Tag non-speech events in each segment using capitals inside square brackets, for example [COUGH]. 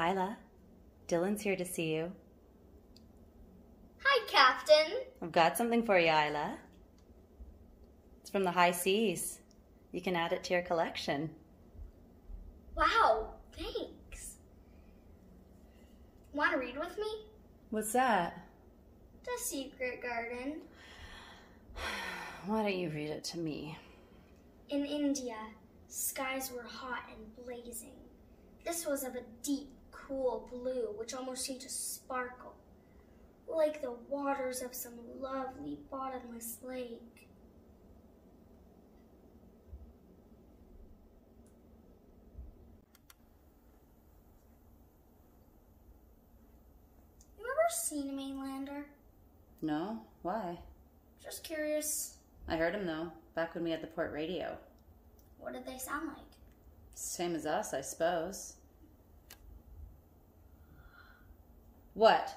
Isla, Dylan's here to see you. Hi, Captain. I've got something for you, Isla. It's from the high seas. You can add it to your collection. Wow, thanks. Want to read with me? What's that? The Secret Garden. Why don't you read it to me? In India, skies were hot and blazing. This was of a deep, cool blue which almost seemed to sparkle, like the waters of some lovely bottomless lake. You ever seen a Mainlander? No? Why? Just curious. I heard him though, back when we had the port radio. What did they sound like? Same as us, I suppose. What?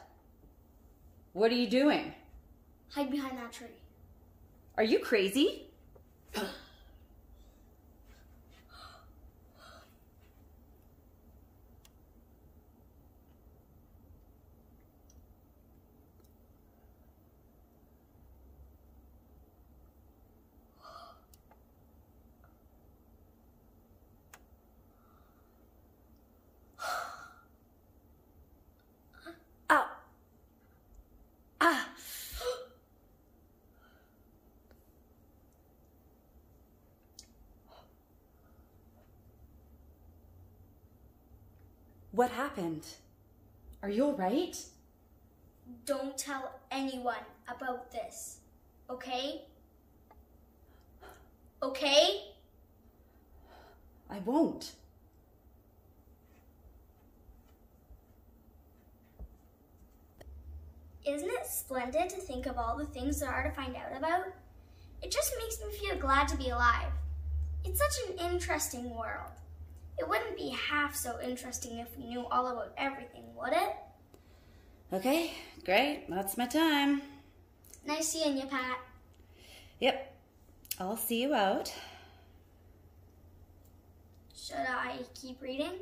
What are you doing? Hide behind that tree. Are you crazy? [LAUGHS] Ah. [GASPS] What happened? Are you all right? Don't tell anyone about this, okay? Okay? I won't. Isn't it splendid to think of all the things there are to find out about? It just makes me feel glad to be alive. It's such an interesting world. It wouldn't be half so interesting if we knew all about everything, would it? Okay, great. That's my time. Nice seeing you, Pat. Yep. I'll see you out. Should I keep reading?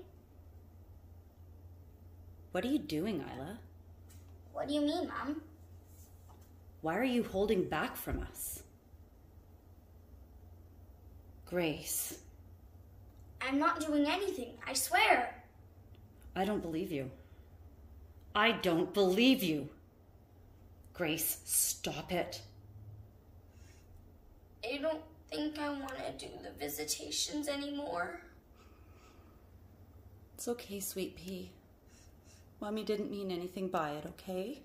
What are you doing, Isla? What do you mean, Mom? Why are you holding back from us? Grace, I'm not doing anything, I swear. I don't believe you. I don't believe you. Grace, stop it. I don't think I want to do the visitations anymore. It's okay, sweet pea. Mommy didn't mean anything by it, okay?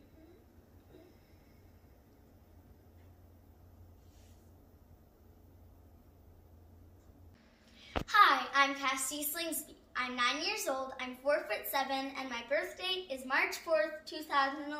Hi, I'm Cassie Slingsby. I'm nine years old, I'm four foot seven, and my birth date is March 4th, 2011.